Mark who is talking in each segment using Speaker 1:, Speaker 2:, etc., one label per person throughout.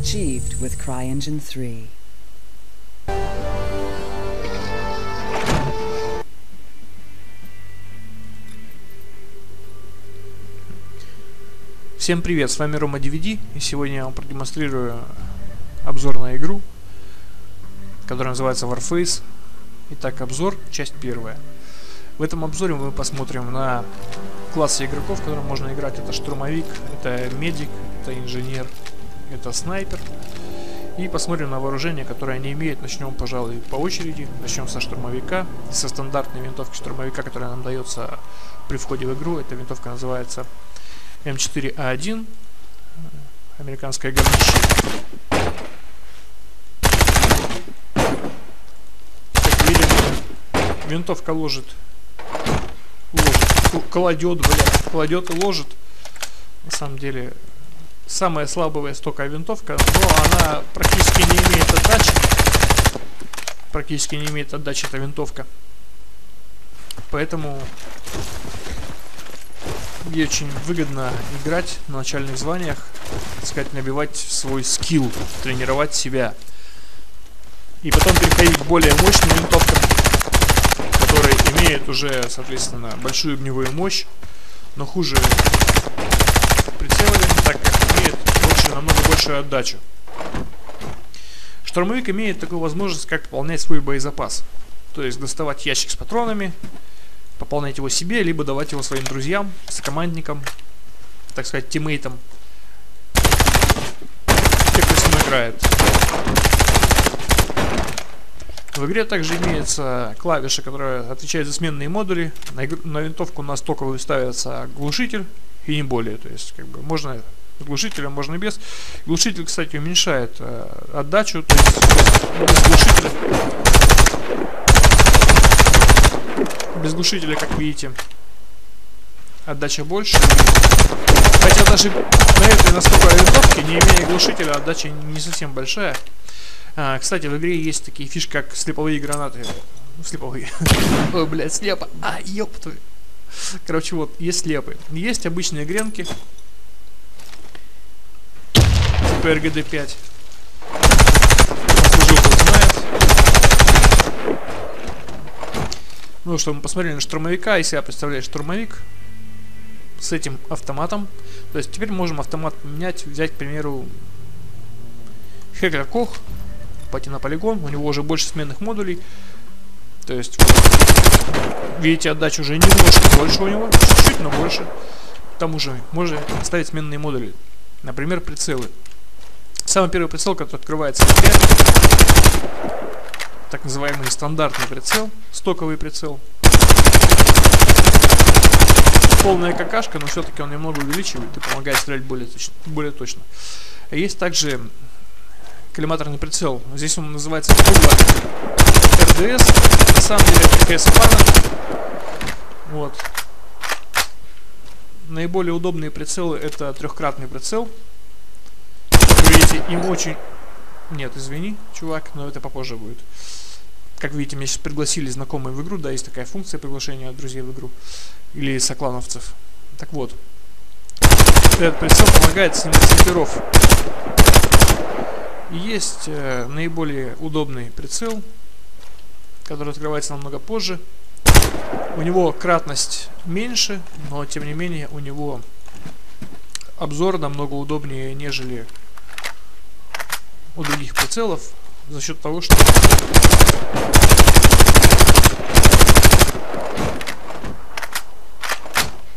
Speaker 1: Achieved with CryEngine 3.
Speaker 2: Всем привет, с вами Рома DVD, и сегодня я вам продемонстрирую обзор на игру, которая называется Warface. Итак, обзор, часть первая. В этом обзоре мы посмотрим на классы игроков, которые можно играть. Это штурмовик, это медик, это инженер, это снайпер. И посмотрим на вооружение, которое они имеют. Начнем, пожалуй, по очереди. Начнем со штурмовика, со стандартной винтовки штурмовика, которая нам дается при входе в игру. Эта винтовка называется М4А1, американское говнище. Как видим, винтовка ложит, ложит, кладет, блядь, кладет и ложит. На самом деле, самая слабая стокая винтовка, но она практически не имеет отдачи. Практически не имеет отдачи эта винтовка. Поэтому ей очень выгодно играть на начальных званиях, так сказать, набивать свой скилл, тренировать себя. И потом переходить к более мощным винтовкам, которые имеют уже, соответственно, большую огневую мощь, но хуже прицеливание, так как имеет больше, намного большую отдачу. Штурмовик имеет такую возможность, как пополнять свой боезапас. То есть доставать ящик с патронами, пополнять его себе, либо давать его своим друзьям, сокомандникам, так сказать, тиммейтам. Те, кто с ним играет. В игре также имеется клавиша, которая отвечает за сменные модули. На, игр... на винтовку у нас только ставится глушитель и не более. То есть, как бы, можно глушителем, можно без. Глушитель, кстати, уменьшает э, отдачу, то есть без глушителя без глушителя, как видите, отдача больше. Хотя даже на этой настолько винтовке, не имея глушителя, отдача не совсем большая. А, кстати, в игре есть такие фишки, как слеповые гранаты. Ну, слеповые. Ой, блядь, слепо. А, ёб твою. Короче, вот, есть слепы. Есть обычные гренки. Типа РГД-5. Ну что, мы посмотрели на штурмовика, если я представляю штурмовик с этим автоматом. То есть теперь можем автомат поменять, взять, к примеру, Хекер Кох, пойти на полигон, у него уже больше сменных модулей. То есть, видите, отдача уже немножко больше у него, чуть-чуть, но больше. К тому же, можно ставить сменные модули. Например, прицелы. Самый первый прицел, который открывается в так называемый стандартный прицел, стоковый прицел. Полная какашка, но все-таки он немного увеличивает и помогает стрелять более точно. Более точно. Есть также коллиматорный прицел. Здесь он называется РДС. На самом деле это Вот. Наиболее удобные прицелы это трехкратный прицел. Видите, им очень нет, извини, чувак, но это попозже будет. Как видите, меня сейчас пригласили знакомые в игру, да, есть такая функция приглашения друзей в игру. Или соклановцев. Так вот. Этот прицел помогает снимать снайперов. Есть э, наиболее удобный прицел, который открывается намного позже. У него кратность меньше, но тем не менее у него обзор намного удобнее, нежели у других прицелов за счет того, что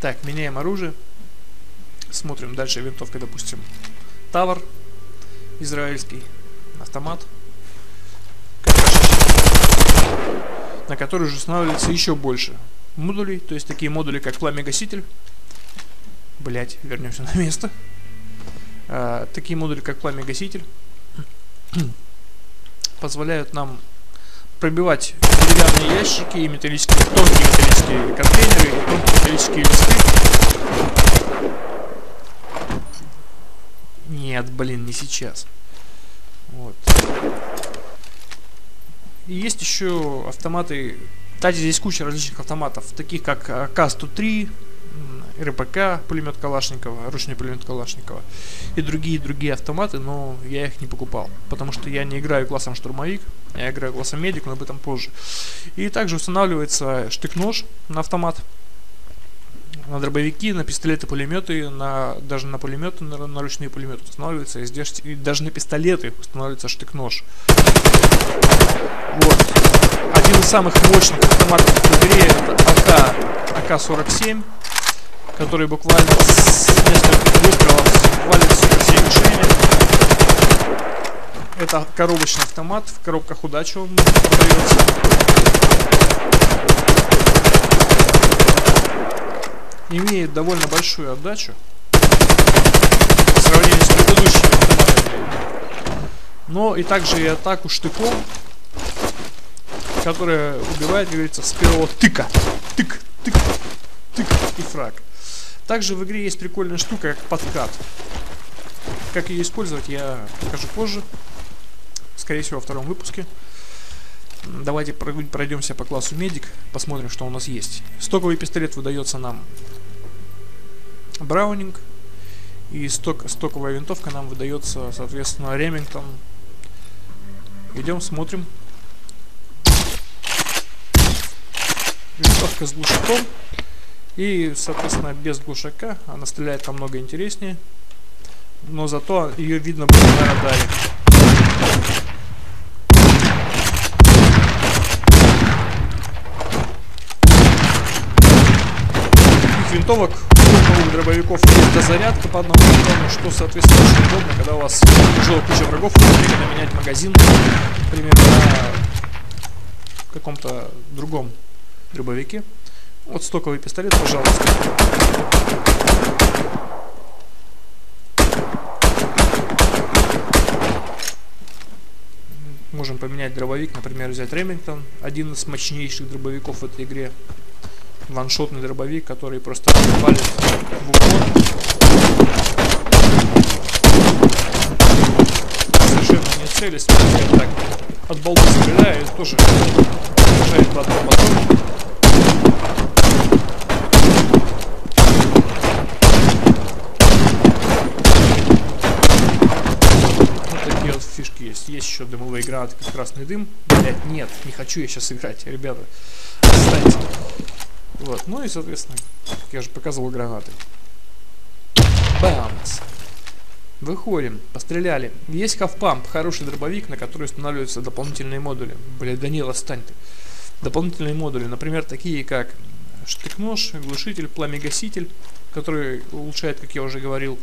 Speaker 2: Так, меняем оружие. Смотрим дальше винтовка, допустим, Тавр израильский, автомат, на который уже устанавливается еще больше модулей, то есть такие модули, как пламя-гаситель. Блять, вернемся на место. А, такие модули, как пламя-гаситель позволяют нам пробивать деревянные ящики и металлические, тонкие металлические контейнеры и тонкие металлические листы. Нет, блин, не сейчас. Вот. И есть еще автоматы. Кстати, здесь куча различных автоматов, таких как АК-103, РПК, пулемет Калашникова, ручной пулемет Калашникова и другие-другие автоматы, но я их не покупал, потому что я не играю классом штурмовик, я играю классом медик, но об этом позже. И также устанавливается штык-нож на автомат, на дробовики, на пистолеты, пулеметы, на, даже на пулеметы, на, на ручные пулеметы устанавливается, и, здесь, и даже на пистолеты устанавливается штык-нож. Вот. Один из самых мощных автоматов в игре это АК, АК-47, который буквально с нескольких выстрелов валит все мишени. Это коробочный автомат, в коробках удачи он продается. Имеет довольно большую отдачу по сравнению с предыдущими автоматами. Но и также и атаку штыком которая убивает, говорится, с первого тыка. Тык, тык, тык и фраг. Также в игре есть прикольная штука, как подкат. Как ее использовать, я покажу позже. Скорее всего, во втором выпуске. Давайте пройдемся по классу медик, посмотрим, что у нас есть. Стоковый пистолет выдается нам Браунинг. И сток, стоковая винтовка нам выдается, соответственно, Ремингтон. Идем, смотрим. Винтовка с глушаком. И, соответственно, без глушака она стреляет намного интереснее. Но зато ее видно будет на радаре. винтовок у дробовиков есть дозарядка по одному патрону, что, соответственно, очень удобно, когда у вас тяжелая куча врагов, надо менять магазин, например, на каком-то другом дробовике. Вот стоковый пистолет, пожалуйста. Можем поменять дробовик, например, взять Ремингтон, один из мощнейших дробовиков в этой игре. Ваншотный дробовик, который просто валит в упор. Совершенно не целясь, так от болта стреляю, тоже заряжает по одному патрону. фишки есть. Есть еще дымовые гранаты, как красный дым. Блять, нет, не хочу я сейчас играть, ребята. Отстаньте. Вот, ну и, соответственно, я же показывал гранаты. Бамс. Выходим, постреляли. Есть хавпамп, хороший дробовик, на который устанавливаются дополнительные модули. Блять, Данил, отстань ты. Дополнительные модули, например, такие как штык-нож, глушитель, пламегаситель, который улучшает, как я уже говорил,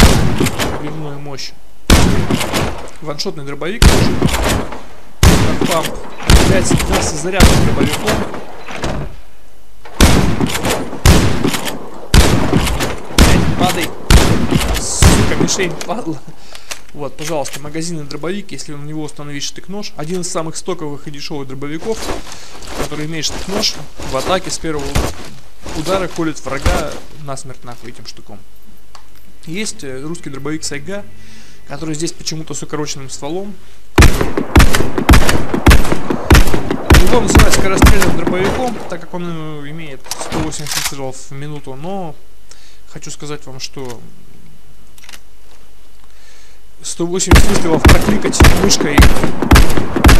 Speaker 2: взрывную мощь ваншотный дробовик. Памп. Является с зарядным дробовиком. Падай. Сука, мишень падла. Вот, пожалуйста, магазинный дробовик, если на него установить штык-нож. Один из самых стоковых и дешевых дробовиков, который имеет штык-нож, в атаке с первого удара колет врага насмерть нахуй этим штуком. Есть э, русский дробовик Сайга, который здесь почему-то с укороченным стволом. Его называют скорострельным дробовиком, так как он э, имеет 180 выстрелов в минуту, но хочу сказать вам, что 180 выстрелов прокликать мышкой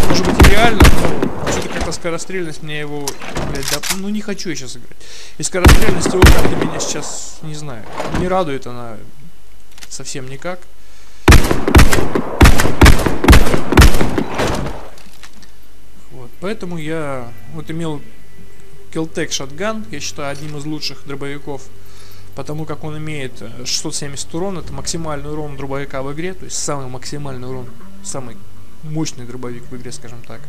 Speaker 2: может быть и реально, но что-то как-то скорострельность мне его, блядь, да, ну не хочу я сейчас играть. И скорострельность его как-то меня сейчас, не знаю, не радует она совсем никак. Вот, поэтому я вот имел Killtech Shotgun, я считаю одним из лучших дробовиков, потому как он имеет 670 урон, это максимальный урон дробовика в игре, то есть самый максимальный урон, самый мощный дробовик в игре, скажем так.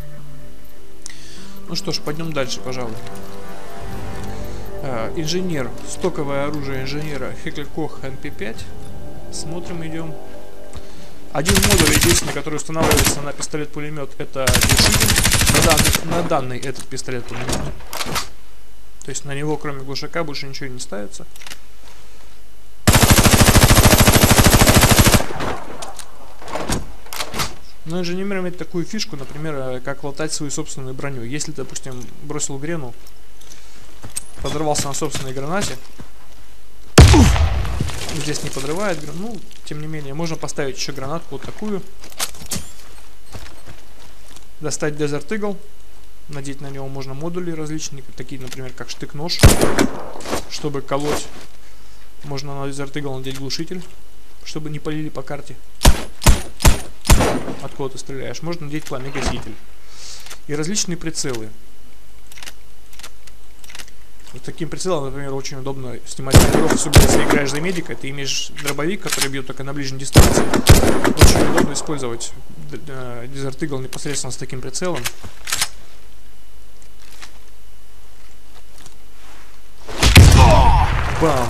Speaker 2: Ну что ж, пойдем дальше, пожалуй. А, инженер, стоковое оружие инженера Хеклер Кох NP5. Смотрим, идем. Один модуль единственный, который устанавливается на пистолет-пулемет, это глушитель. На данный, на данный этот пистолет-пулемет. То есть на него, кроме глушака, больше ничего не ставится. Но инженер имеет такую фишку, например, э, как латать свою собственную броню. Если, допустим, бросил грену, подорвался на собственной гранате, здесь не подрывает, ну, тем не менее, можно поставить еще гранатку вот такую. Достать Desert Eagle. Надеть на него можно модули различные, такие, например, как штык-нож, чтобы колоть. Можно на Desert Eagle надеть глушитель, чтобы не полили по карте. Откуда ты стреляешь. Можно надеть пламя-гаситель. И различные прицелы. Вот таким прицелом, например, очень удобно снимать тренировку, особенно если играешь за медика, ты имеешь дробовик, который бьет только на ближней дистанции. Очень удобно использовать Desert Eagle непосредственно с таким прицелом. Бам!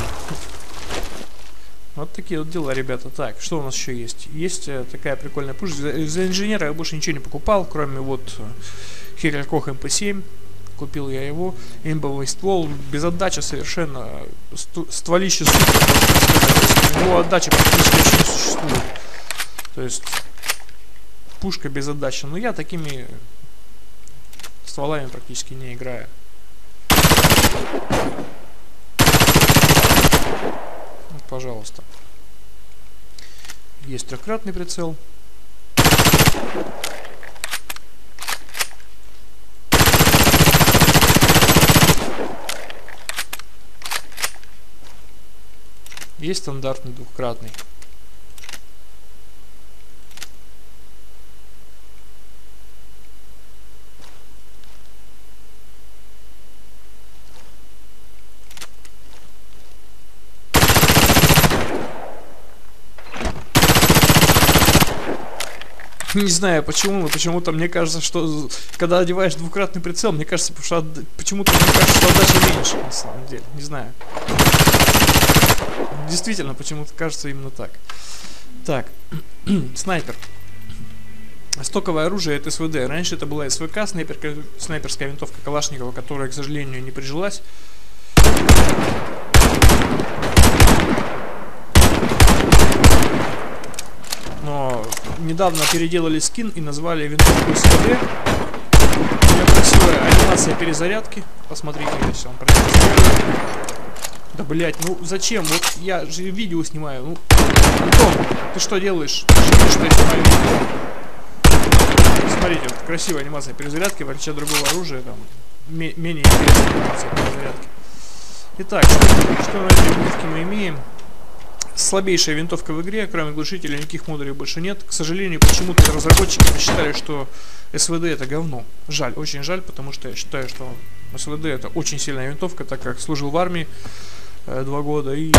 Speaker 2: Вот такие вот дела, ребята. Так, что у нас еще есть? Есть э, такая прикольная пушка. За, за инженера я больше ничего не покупал, кроме вот Хирокох МП-7 купил я его. Имбовый ствол, без отдачи совершенно. Стволище супер, Его отдача практически вообще не существует. То есть, пушка без отдачи. Но я такими стволами практически не играю. Вот, пожалуйста. Есть трехкратный прицел. Есть стандартный двухкратный. Не знаю почему, но почему-то мне кажется, что когда одеваешь двукратный прицел, мне кажется, что почему-то мне кажется, что отдача меньше, на самом деле. Не знаю. Действительно, почему-то кажется именно так. Так, снайпер. Стоковое оружие это СВД. Раньше это была СВК, снайперка, снайперская винтовка Калашникова, которая, к сожалению, не прижилась. Но недавно переделали скин и назвали винтовку СВД. У нее красивая анимация перезарядки. Посмотрите, если он продемонстрирую. Да блять, ну зачем? Вот я же видео снимаю. Ну, Антон, ты что делаешь? Ты что я снимаю видео? Смотрите, вот красивая анимация перезарядки, в отличие от другого оружия, там менее интересная анимация перезарядки. Итак, что, что на этой винтовке мы имеем? Слабейшая винтовка в игре, кроме глушителя никаких модулей больше нет. К сожалению, почему-то разработчики посчитали, что СВД это говно. Жаль, очень жаль, потому что я считаю, что СВД это очень сильная винтовка, так как служил в армии э, два года и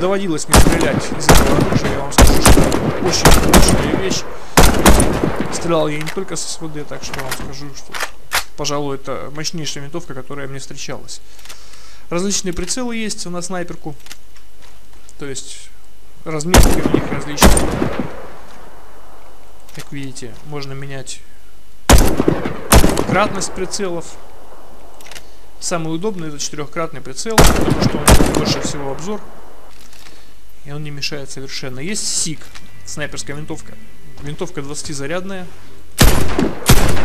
Speaker 2: доводилось мне стрелять из этого оружия. Я вам скажу, что очень мощная вещь. Стрелял я не только с СВД, так что вам скажу, что, пожалуй, это мощнейшая винтовка, которая мне встречалась. Различные прицелы есть на снайперку. То есть разметки у них различные. Как видите, можно менять кратность прицелов. Самый удобный это четырехкратный прицел, потому что он больше всего обзор. И он не мешает совершенно. Есть СИК, снайперская винтовка. Винтовка 20-зарядная.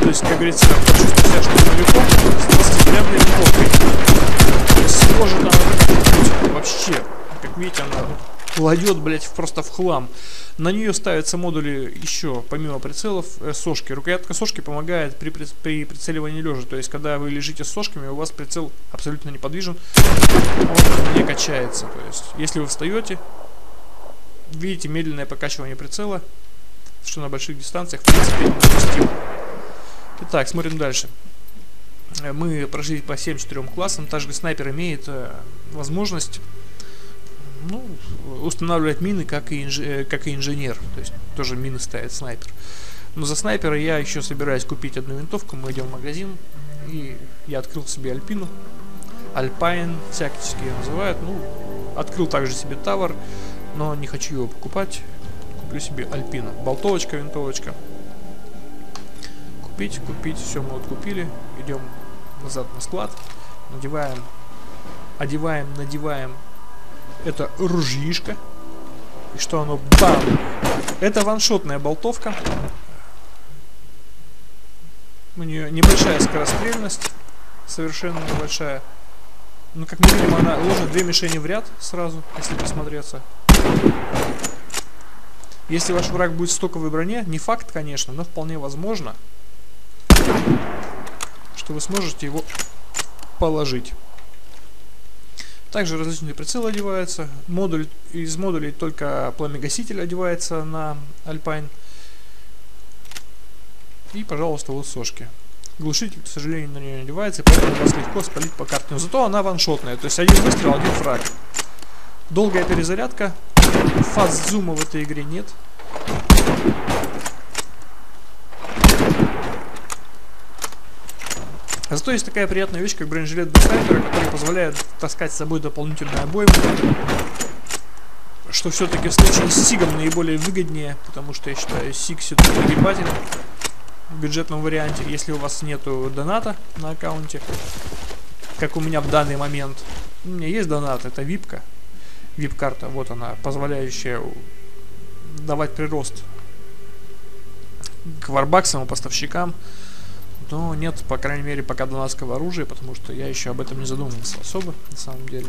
Speaker 2: То есть, как говорится, чувствую себя, далеко с 20-зарядной винтовкой. Сложит она вообще. Как видите, она кладет, блять, просто в хлам. На нее ставятся модули еще, помимо прицелов, э, сошки. Рукоятка сошки помогает при, при прицеливании лежа. То есть, когда вы лежите с сошками, у вас прицел абсолютно неподвижен, он не качается. То есть, если вы встаете, видите медленное покачивание прицела, что на больших дистанциях, в принципе, недопустимо. Итак, смотрим дальше. Э, мы прошли по 7-4 классам. Также снайпер имеет э, возможность ну, устанавливать мины, как и, инж... Э, как и инженер. То есть тоже мины ставит снайпер. Но за снайпера я еще собираюсь купить одну винтовку. Мы идем в магазин. И я открыл себе Альпину. Альпайн, всячески ее называют. Ну, открыл также себе Тавр, но не хочу его покупать. Куплю себе Альпину. Болтовочка, винтовочка. Купить, купить. Все мы вот купили. Идем назад на склад. Надеваем, одеваем, надеваем это ружьишко. И что оно? Бам! Это ваншотная болтовка. У нее небольшая скорострельность. Совершенно небольшая. Ну, как мы видим, она ложит две мишени в ряд сразу, если посмотреться. Если ваш враг будет в стоковой броне, не факт, конечно, но вполне возможно, что вы сможете его положить. Также различные прицелы одеваются. Модуль, из модулей только пламя-гаситель одевается на Alpine. И, пожалуйста, вот сошки. Глушитель, к сожалению, на нее не одевается, поэтому вас легко спалить по карте. Но зато она ваншотная, то есть один выстрел, один фраг. Долгая перезарядка. Фаст-зума в этой игре нет. Зато есть такая приятная вещь, как бронежилет для снайпера, который позволяет таскать с собой дополнительную обойму. Что все-таки в случае с Сигом наиболее выгоднее, потому что я считаю Сиг все-таки нагибателен в бюджетном варианте, если у вас нету доната на аккаунте, как у меня в данный момент. У меня есть донат, это випка, вип-карта, вот она, позволяющая давать прирост к варбаксам и поставщикам. Но нет, по крайней мере, пока донатского оружия, потому что я еще об этом не задумывался особо, на самом деле.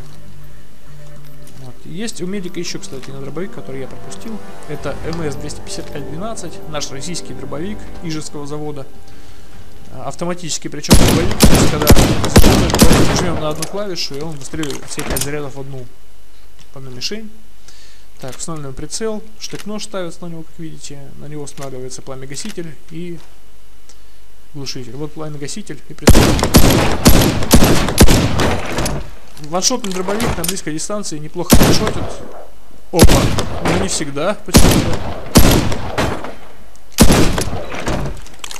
Speaker 2: Вот. Есть у медика еще, кстати, на дробовик, который я пропустил. Это МС-255-12, наш российский дробовик Ижевского завода. А, автоматический, причем дробовик, когда нажмем на одну клавишу, и он выстреливает все 5 зарядов в одну, одну мишень. Так, установлен прицел, штык-нож ставится на него, как видите, на него устанавливается пламя-гаситель и глушитель. Вот пламя-гаситель и прицел. Ваншотный дробовик на близкой дистанции неплохо ваншотит. Опа, но не всегда почему-то.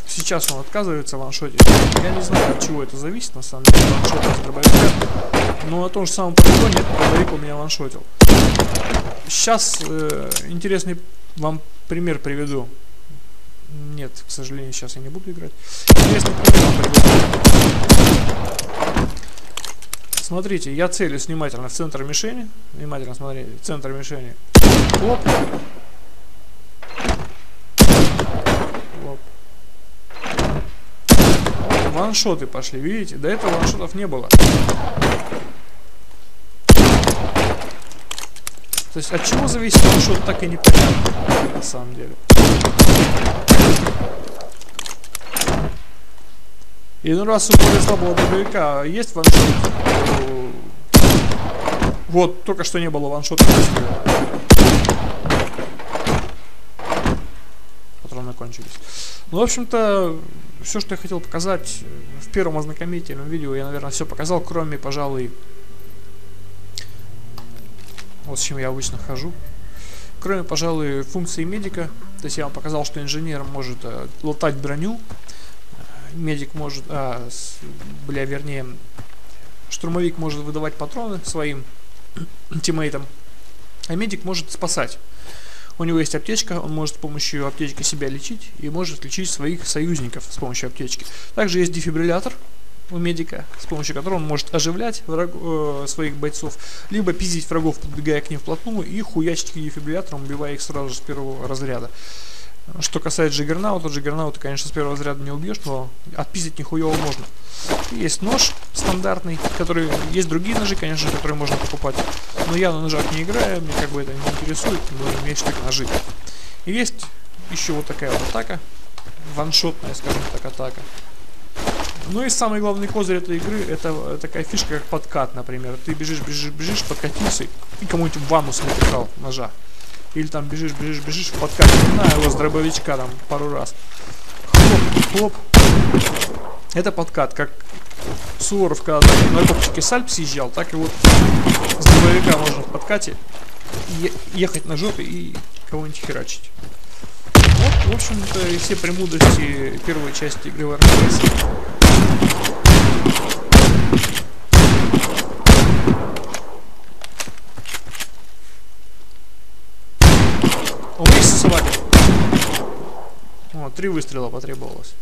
Speaker 2: Сейчас он отказывается ваншотить. Я не знаю, от чего это зависит, на самом деле, ваншотность дробовика. Но на том же самом полигоне дробовик у меня ваншотил. Сейчас э, интересный вам пример приведу. Нет, к сожалению, сейчас я не буду играть. Интересный пример. Смотрите, я целюсь внимательно в центр мишени. Внимательно смотрите, центр мишени. Оп. Оп. Ваншоты пошли, видите? До этого ваншотов не было. То есть от чего зависит ваншот, так и непонятно, на самом деле. И ну раз у более слабого дробовика есть ваншот, вот, только что не было ваншота. Патроны кончились. Ну, в общем-то, все, что я хотел показать в первом ознакомительном видео, я, наверное, все показал, кроме, пожалуй, вот с чем я обычно хожу. Кроме, пожалуй, функции медика. То есть я вам показал, что инженер может э, латать броню, медик может, а, с, бля, вернее, штурмовик может выдавать патроны своим тиммейтам, а медик может спасать. У него есть аптечка, он может с помощью аптечки себя лечить и может лечить своих союзников с помощью аптечки. Также есть дефибриллятор у медика, с помощью которого он может оживлять враг, э, своих бойцов, либо пиздить врагов, подбегая к ним вплотную и хуячить их дефибриллятором, убивая их сразу же с первого разряда. Что касается Джиггернаута, Джиггернаута, конечно, с первого взгляда не убьешь, но отпиздить нихуево можно. Есть нож стандартный, который... Есть другие ножи, конечно, которые можно покупать. Но я на ножах не играю, мне как бы это не интересует, но имеешь только ножи. И есть еще вот такая вот атака. Ваншотная, скажем так, атака. Ну и самый главный козырь этой игры, это такая фишка, как подкат, например. Ты бежишь, бежишь, бежишь, подкатился и кому-нибудь в ванну напихал ножа. Или там бежишь, бежишь, бежишь в подкат. На его с дробовичка там пару раз. Хлоп, хлоп. Это подкат, как Суворов, когда на копчике сальп съезжал, так и вот с дробовика можно в подкате ехать на жопе и кого-нибудь херачить. Вот, в общем-то, и все премудрости первой части игры Warcraft. Три выстрела потребовалось.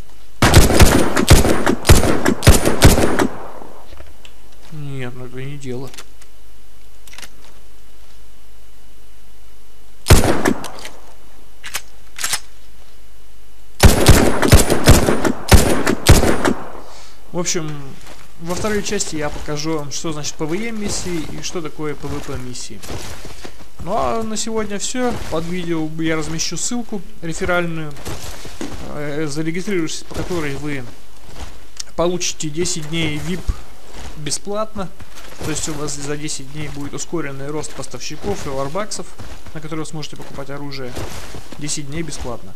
Speaker 2: Нет, ну это не дело. В общем, во второй части я покажу вам, что значит PvE миссии и что такое PvP миссии. Ну а на сегодня все. Под видео я размещу ссылку реферальную, э, зарегистрировавшись по которой вы получите 10 дней VIP бесплатно. То есть у вас за 10 дней будет ускоренный рост поставщиков и варбаксов, на которые вы сможете покупать оружие. 10 дней бесплатно.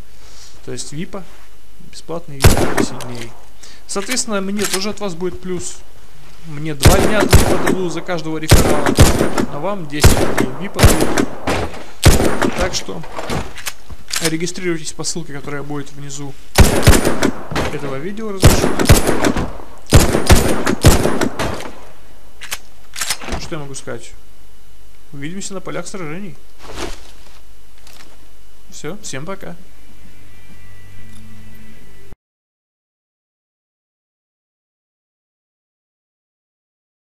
Speaker 2: То есть VIP, бесплатный VIP 10 дней. Соответственно, мне тоже от вас будет плюс. Мне 2 дня дадут за каждого реферала, а вам 10 дней дадут. Так что регистрируйтесь по ссылке, которая будет внизу этого видео. Что я могу сказать? Увидимся на полях сражений. Все, всем пока.